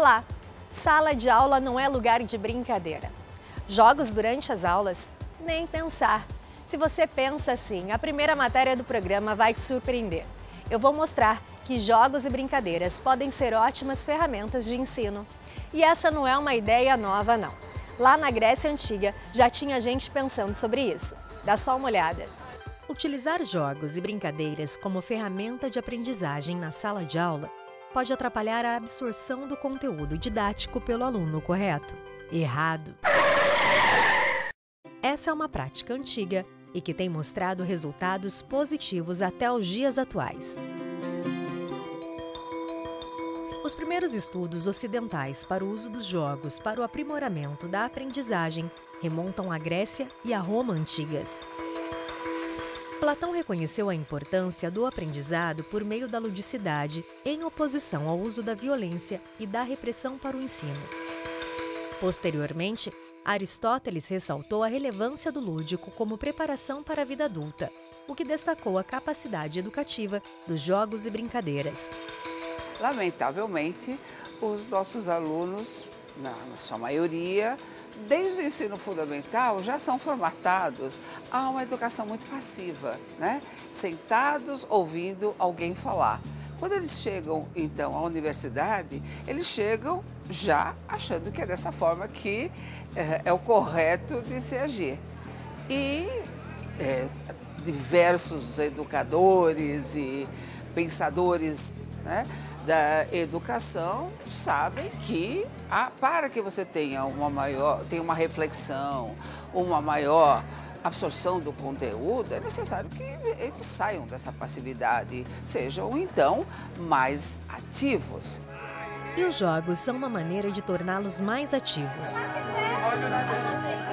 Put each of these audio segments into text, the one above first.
Olá! Sala de aula não é lugar de brincadeira. Jogos durante as aulas? Nem pensar. Se você pensa assim, a primeira matéria do programa vai te surpreender. Eu vou mostrar que jogos e brincadeiras podem ser ótimas ferramentas de ensino. E essa não é uma ideia nova, não. Lá na Grécia Antiga já tinha gente pensando sobre isso. Dá só uma olhada. Utilizar jogos e brincadeiras como ferramenta de aprendizagem na sala de aula pode atrapalhar a absorção do conteúdo didático pelo aluno correto. Errado. Essa é uma prática antiga e que tem mostrado resultados positivos até os dias atuais. Os primeiros estudos ocidentais para o uso dos jogos para o aprimoramento da aprendizagem remontam à Grécia e à Roma antigas. Platão reconheceu a importância do aprendizado por meio da ludicidade, em oposição ao uso da violência e da repressão para o ensino. Posteriormente, Aristóteles ressaltou a relevância do lúdico como preparação para a vida adulta, o que destacou a capacidade educativa dos jogos e brincadeiras. Lamentavelmente, os nossos alunos, na sua maioria, desde o ensino fundamental já são formatados a uma educação muito passiva, né? sentados ouvindo alguém falar. Quando eles chegam, então, à universidade, eles chegam já achando que é dessa forma que é, é o correto de se agir. E é, diversos educadores e pensadores né, da educação sabem que ah, para que você tenha uma maior, tenha uma reflexão, uma maior absorção do conteúdo, é necessário que eles saiam dessa passividade, sejam então mais ativos. E os jogos são uma maneira de torná-los mais ativos.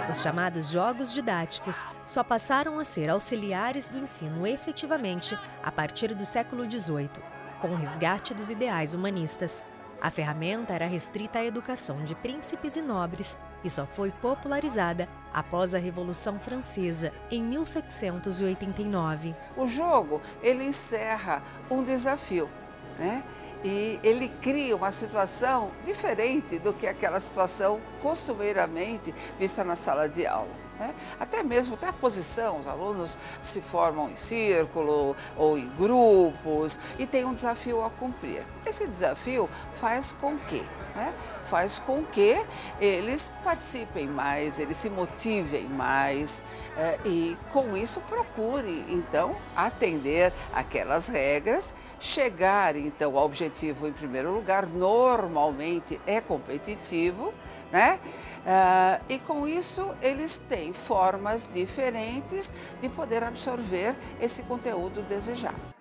Os chamados jogos didáticos só passaram a ser auxiliares do ensino efetivamente a partir do século XVIII com o resgate dos ideais humanistas. A ferramenta era restrita à educação de príncipes e nobres e só foi popularizada após a Revolução Francesa, em 1789. O jogo, ele encerra um desafio, né? E ele cria uma situação diferente do que aquela situação costumeiramente vista na sala de aula. Né? Até mesmo até a posição, os alunos se formam em círculo ou em grupos e tem um desafio a cumprir. Esse desafio faz com que né? faz com que eles participem mais, eles se motivem mais eh, e com isso procure então atender aquelas regras, chegar então ao objetivo em primeiro lugar, normalmente é competitivo, né? Uh, e com isso eles têm formas diferentes de poder absorver esse conteúdo desejado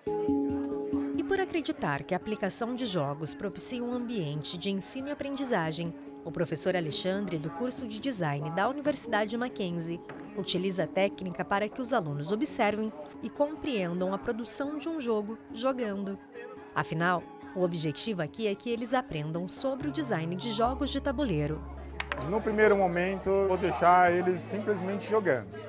por acreditar que a aplicação de jogos propicia um ambiente de ensino e aprendizagem, o professor Alexandre, do curso de design da Universidade Mackenzie, utiliza a técnica para que os alunos observem e compreendam a produção de um jogo jogando. Afinal, o objetivo aqui é que eles aprendam sobre o design de jogos de tabuleiro. No primeiro momento, vou deixar eles simplesmente jogando.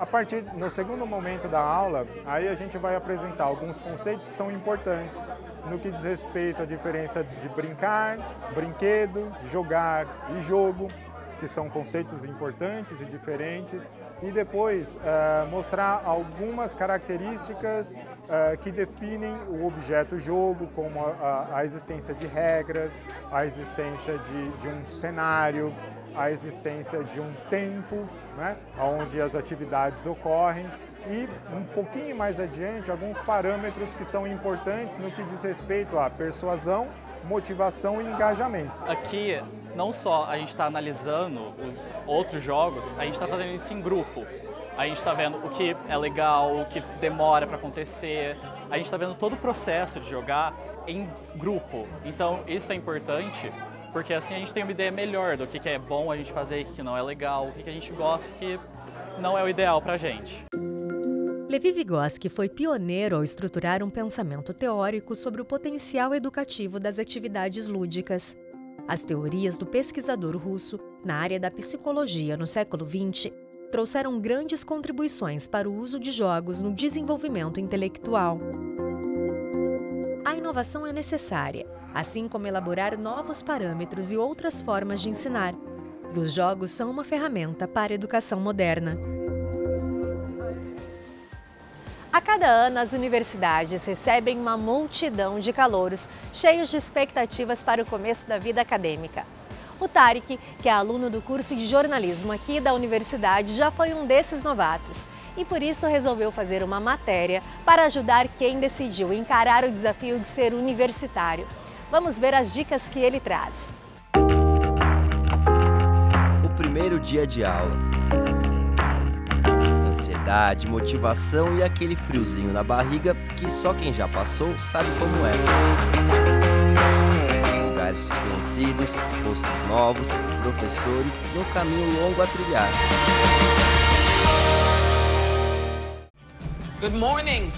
A partir no segundo momento da aula, aí a gente vai apresentar alguns conceitos que são importantes no que diz respeito à diferença de brincar, brinquedo, jogar e jogo, que são conceitos importantes e diferentes, e depois uh, mostrar algumas características uh, que definem o objeto jogo, como a, a existência de regras, a existência de, de um cenário, a existência de um tempo, né, onde as atividades ocorrem e um pouquinho mais adiante alguns parâmetros que são importantes no que diz respeito à persuasão, motivação e engajamento. Aqui não só a gente está analisando outros jogos, a gente está fazendo isso em grupo. A gente está vendo o que é legal, o que demora para acontecer. A gente está vendo todo o processo de jogar em grupo. Então isso é importante porque assim a gente tem uma ideia melhor do que, é bom a gente fazer, o que não é legal, o que, a gente gosta, que não é o ideal para a gente. Levi Vygotsky foi pioneiro ao estruturar um pensamento teórico sobre o potencial educativo das atividades lúdicas. As teorias do pesquisador russo na área da psicologia no século XX trouxeram grandes contribuições para o uso de jogos no desenvolvimento intelectual inovação é necessária, assim como elaborar novos parâmetros e outras formas de ensinar. E os jogos são uma ferramenta para a educação moderna. A cada ano, as universidades recebem uma multidão de calouros cheios de expectativas para o começo da vida acadêmica. O Tarek, que é aluno do curso de jornalismo aqui da universidade, já foi um desses novatos e por isso resolveu fazer uma matéria para ajudar quem decidiu encarar o desafio de ser universitário. Vamos ver as dicas que ele traz. O primeiro dia de aula. Ansiedade, motivação e aquele friozinho na barriga que só quem já passou sabe como é. Lugares desconhecidos, rostos novos, professores e um caminho longo a trilhar. Good morning.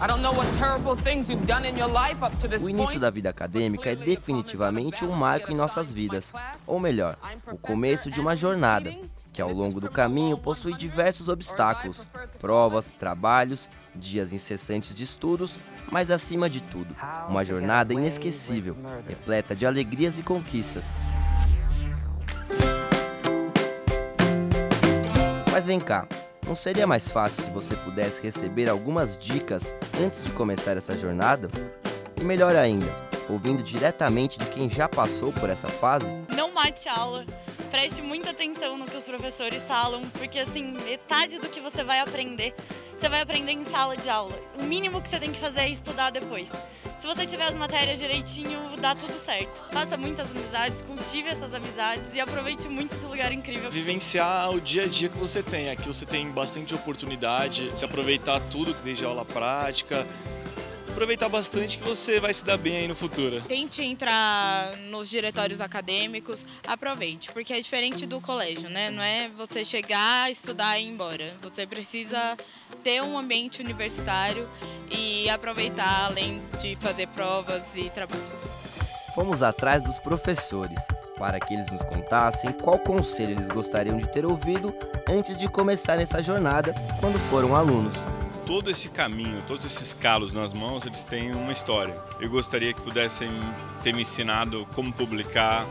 I don't know what terrible things you've done in your life up to this O início da vida acadêmica é definitivamente um marco em nossas vidas, ou melhor, o começo de uma jornada, que ao longo do caminho possui diversos obstáculos, provas, trabalhos, dias incessantes de estudos, mas acima de tudo, uma jornada inesquecível, repleta de alegrias e conquistas. Mas vem cá, não seria mais fácil se você pudesse receber algumas dicas antes de começar essa jornada? E melhor ainda, ouvindo diretamente de quem já passou por essa fase? Não mate a aula. Preste muita atenção no que os professores falam, porque assim, metade do que você vai aprender, você vai aprender em sala de aula. O mínimo que você tem que fazer é estudar depois. Se você tiver as matérias direitinho, dá tudo certo. Faça muitas amizades, cultive essas amizades e aproveite muito esse lugar incrível. Vivenciar o dia a dia que você tem. Aqui você tem bastante oportunidade, se aproveitar tudo, desde a aula prática, aproveitar bastante que você vai se dar bem aí no futuro. Tente entrar nos diretórios acadêmicos, aproveite, porque é diferente do colégio, né? Não é você chegar, estudar e ir embora. Você precisa ter um ambiente universitário e aproveitar além de fazer provas e trabalhos. Fomos atrás dos professores para que eles nos contassem qual conselho eles gostariam de ter ouvido antes de começar essa jornada quando foram alunos todo esse caminho, todos esses calos nas mãos, eles têm uma história. Eu gostaria que pudessem ter me ensinado como publicar,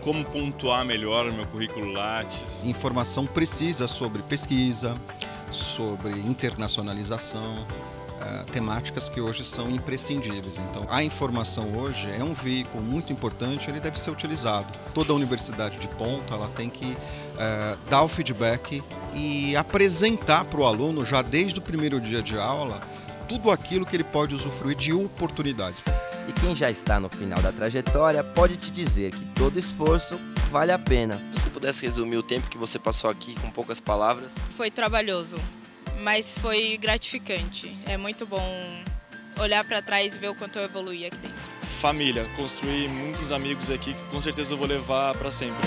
como pontuar melhor o meu currículo Lattes. Informação precisa sobre pesquisa, sobre internacionalização, uh, temáticas que hoje são imprescindíveis. Então, a informação hoje é um veículo muito importante, ele deve ser utilizado. Toda universidade de ponta ela tem que uh, dar o feedback e apresentar para o aluno, já desde o primeiro dia de aula, tudo aquilo que ele pode usufruir de oportunidades. E quem já está no final da trajetória pode te dizer que todo esforço vale a pena. Se você pudesse resumir o tempo que você passou aqui com poucas palavras? Foi trabalhoso, mas foi gratificante. É muito bom olhar para trás e ver o quanto eu evoluí aqui dentro. Família, construir muitos amigos aqui que com certeza eu vou levar para sempre.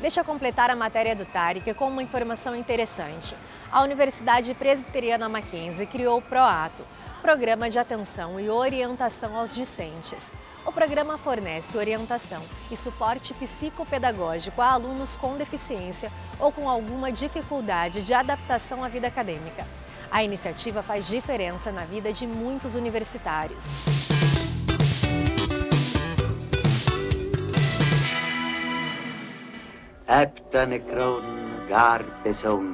Deixa eu completar a matéria do Tarek com uma informação interessante. A Universidade Presbiteriana Mackenzie criou o PROATO, Programa de Atenção e Orientação aos Discentes. O programa fornece orientação e suporte psicopedagógico a alunos com deficiência ou com alguma dificuldade de adaptação à vida acadêmica. A iniciativa faz diferença na vida de muitos universitários.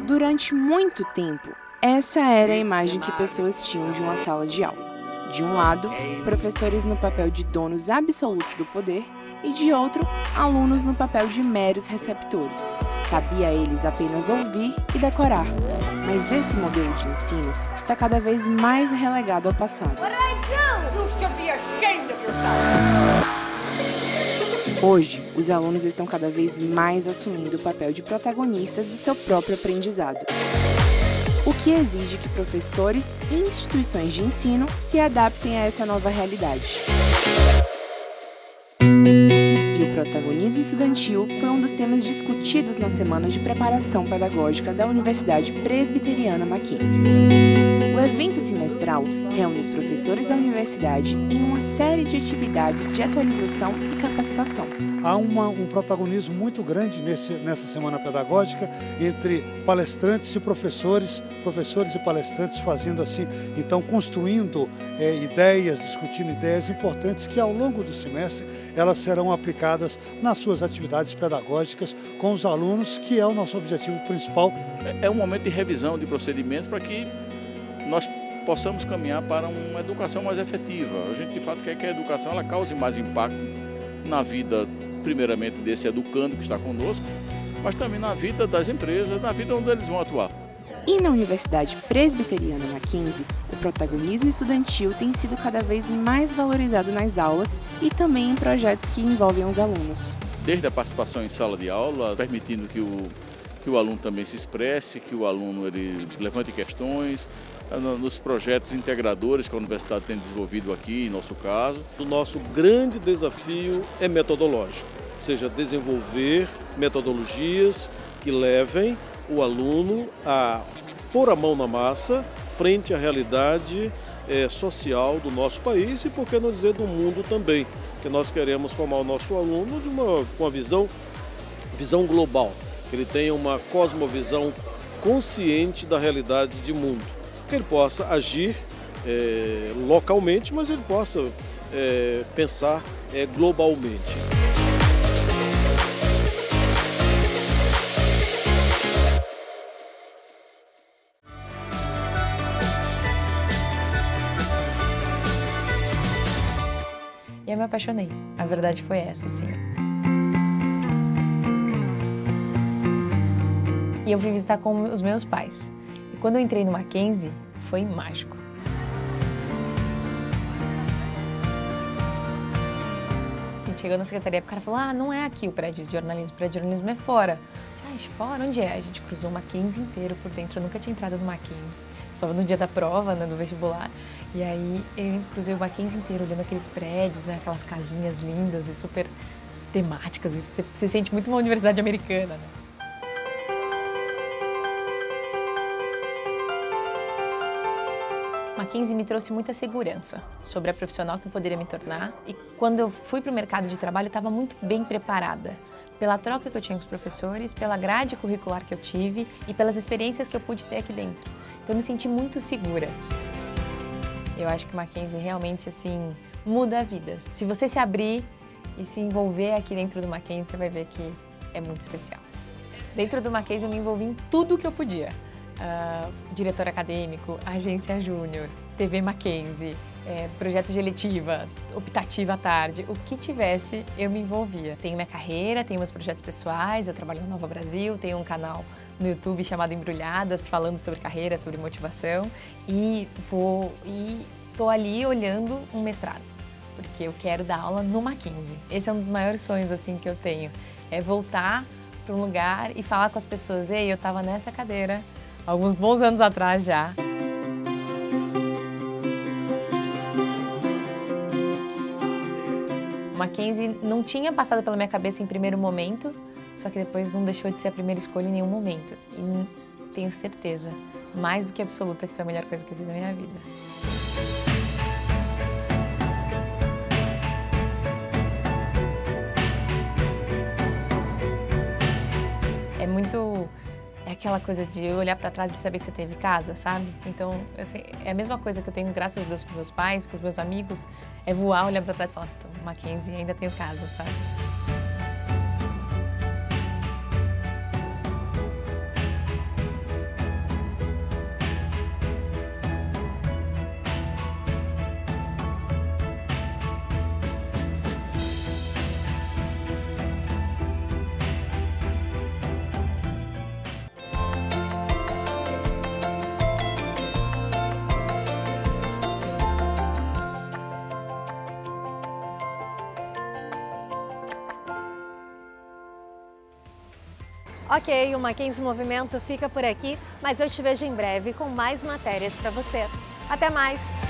Durante muito tempo, essa era a imagem que pessoas tinham de uma sala de aula. De um lado, professores no papel de donos absolutos do poder, e de outro, alunos no papel de meros receptores. Cabia a eles apenas ouvir e decorar. Mas esse modelo de ensino está cada vez mais relegado ao passado. Hoje, os alunos estão cada vez mais assumindo o papel de protagonistas do seu próprio aprendizado. Que exige que professores e instituições de ensino se adaptem a essa nova realidade. E o protagonismo estudantil foi um dos temas discutidos na semana de preparação pedagógica da Universidade Presbiteriana Mackenzie. O evento semestral reúne os professores da universidade em uma série de atividades de atualização e capacitação. Há uma, um protagonismo muito grande nesse, nessa semana pedagógica entre palestrantes e professores, professores e palestrantes fazendo assim, então construindo é, ideias, discutindo ideias importantes que ao longo do semestre elas serão aplicadas nas suas atividades pedagógicas com os alunos, que é o nosso objetivo principal. É, é um momento de revisão de procedimentos para que nós possamos caminhar para uma educação mais efetiva. A gente de fato quer que a educação ela cause mais impacto na vida, primeiramente, desse educando que está conosco, mas também na vida das empresas, na vida onde eles vão atuar. E na Universidade Presbiteriana Mackenzie, o protagonismo estudantil tem sido cada vez mais valorizado nas aulas e também em projetos que envolvem os alunos. Desde a participação em sala de aula, permitindo que o, que o aluno também se expresse, que o aluno ele levante questões, nos projetos integradores que a universidade tem desenvolvido aqui, em nosso caso. O nosso grande desafio é metodológico, ou seja, desenvolver metodologias que levem o aluno a pôr a mão na massa frente à realidade é, social do nosso país e, por que não dizer, do mundo também, que nós queremos formar o nosso aluno de uma, com uma visão, visão global, que ele tenha uma cosmovisão consciente da realidade de mundo que ele possa agir é, localmente, mas ele possa é, pensar é, globalmente. E eu me apaixonei. A verdade foi essa, assim. E eu fui visitar com os meus pais. Quando eu entrei no Mackenzie, foi mágico. A gente chegou na secretaria, o cara falou, ah, não é aqui o prédio de jornalismo, o prédio de jornalismo é fora. Ah, fora? Onde é? A gente cruzou o Mackenzie inteiro por dentro, eu nunca tinha entrado no Mackenzie. Só no dia da prova, né, no vestibular. E aí eu cruzei o Mackenzie inteiro, olhando aqueles prédios, né, aquelas casinhas lindas e super temáticas. E você se sente muito uma universidade americana, né? Mackenzie me trouxe muita segurança sobre a profissional que eu poderia me tornar e quando eu fui para o mercado de trabalho eu estava muito bem preparada pela troca que eu tinha com os professores, pela grade curricular que eu tive e pelas experiências que eu pude ter aqui dentro. Então eu me senti muito segura. Eu acho que Mackenzie realmente assim muda a vida. Se você se abrir e se envolver aqui dentro do Mackenzie, você vai ver que é muito especial. Dentro do Mackenzie eu me envolvi em tudo que eu podia uh, diretor acadêmico, agência júnior, TV Mackenzie, é, projeto de eletiva, optativa à tarde, o que tivesse eu me envolvia. Tenho minha carreira, tenho meus projetos pessoais, eu trabalho no Nova Brasil, tenho um canal no YouTube chamado Embrulhadas, falando sobre carreira, sobre motivação e vou e tô ali olhando um mestrado, porque eu quero dar aula no Mackenzie. Esse é um dos maiores sonhos assim que eu tenho, é voltar para um lugar e falar com as pessoas, ei, eu estava nessa cadeira alguns bons anos atrás já. Mackenzie não tinha passado pela minha cabeça em primeiro momento, só que depois não deixou de ser a primeira escolha em nenhum momento. E tenho certeza, mais do que absoluta, que foi a melhor coisa que eu fiz na minha vida. É muito aquela coisa de olhar para trás e saber que você teve casa, sabe? Então, assim, é a mesma coisa que eu tenho, graças a Deus, com meus pais, com os meus amigos, é voar, olhar para trás e falar, Mackenzie, ainda tenho casa, sabe? Ok, o Mackenzie Movimento fica por aqui, mas eu te vejo em breve com mais matérias para você. Até mais!